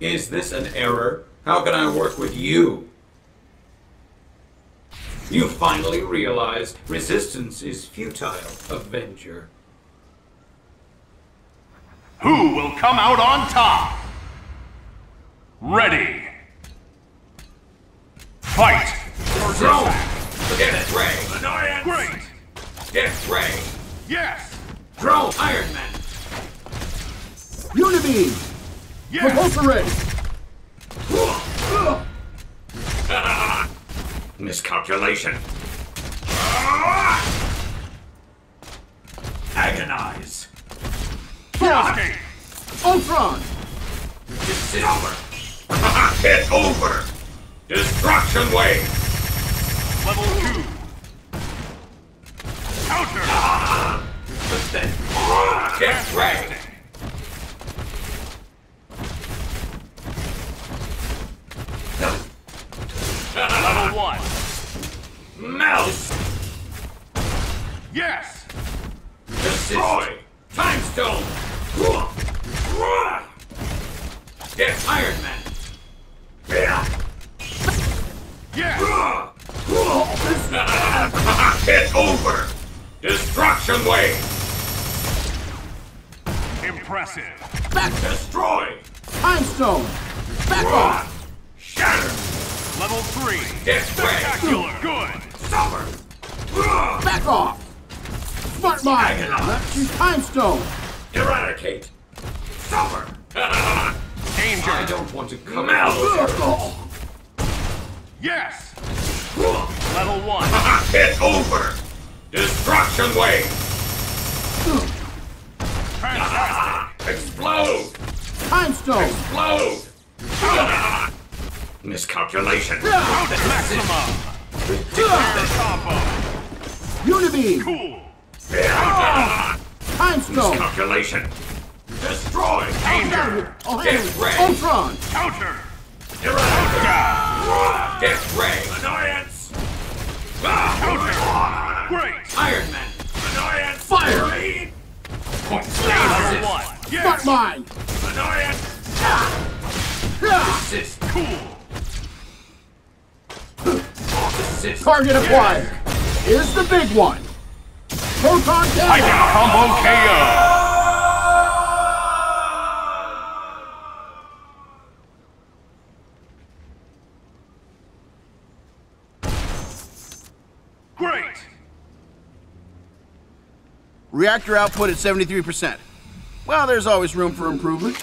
Is this an error? How can I work with you? You finally realized resistance is futile, Avenger. Who will come out on top? Ready. Fight! Throw! Get Ray! Annoyance! Great! Get Ray! Yes! Throw Iron Man! Unibeam! Yes! Propulsor ready! Miscalculation. Agonize. Escape! Ultron! This is over. it's over. Destruction wave. Level 2. Counter! But then, get Ray. Level 1. Mouse. Yes! Destroy. Time Stone. Get Iron Man. Yes! It's over. Destruction wave. Impressive. Back! Destroy. Time Stone! Back off! Level 3. Get Ray. Spectacular! Good! Suffer. Back off! Smart Mind! Agonize. Use Time Stone! Eradicate. Suffer. I Danger! I don't want to come out. Circle! Yes! Level 1. It's over. Destruction wave. Fantastic! Explode. Time Stone! Explode. Miscalculation. Maximum! Unibeam! Cool! Time Stone! Calculation. Destroy. Danger! Get. Ultron! Counter! Get. Annoyance. Counter! Great! Iron Man. Annoyance. Fire. Lead. Point. 1. Smart Yes! Mind! Annoyance. Yeah. Assist. Cool! Assist. Target acquired! Here's the big one! Proton cannon. I cannon! can combo KO! Great! Reactor output at 73%. Well, there's always room for improvement.